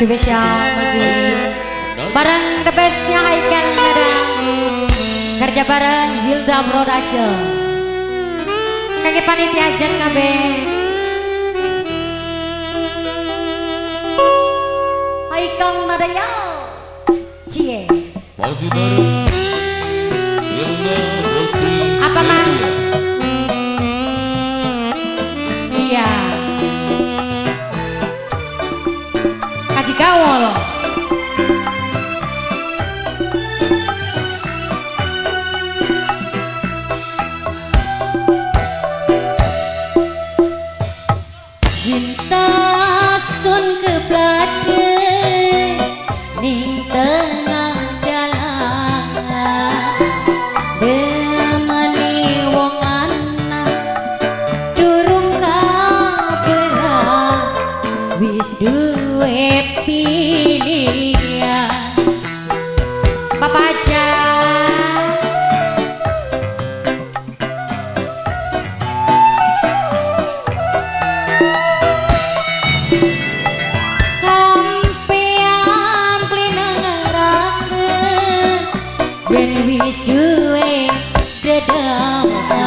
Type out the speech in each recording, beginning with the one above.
spesial masih. Bareng kebesnya Aiken ada kerja bareng Hilda Production kaget panitia ajan kabe ada Nadayal Cie. Mau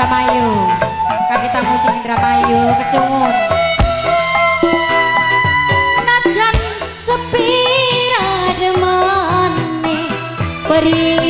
Indramayu. Kakita musik Indramayu kesungun. Najan sepi rademane perih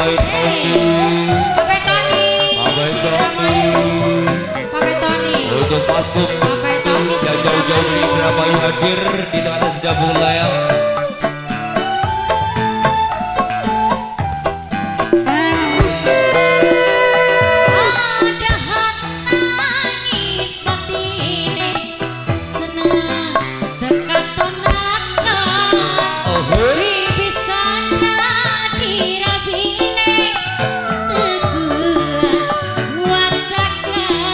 Pakai Tony. Untuk Jauh-jauh ini berapa hadir di tengah-tengah bulan. layang.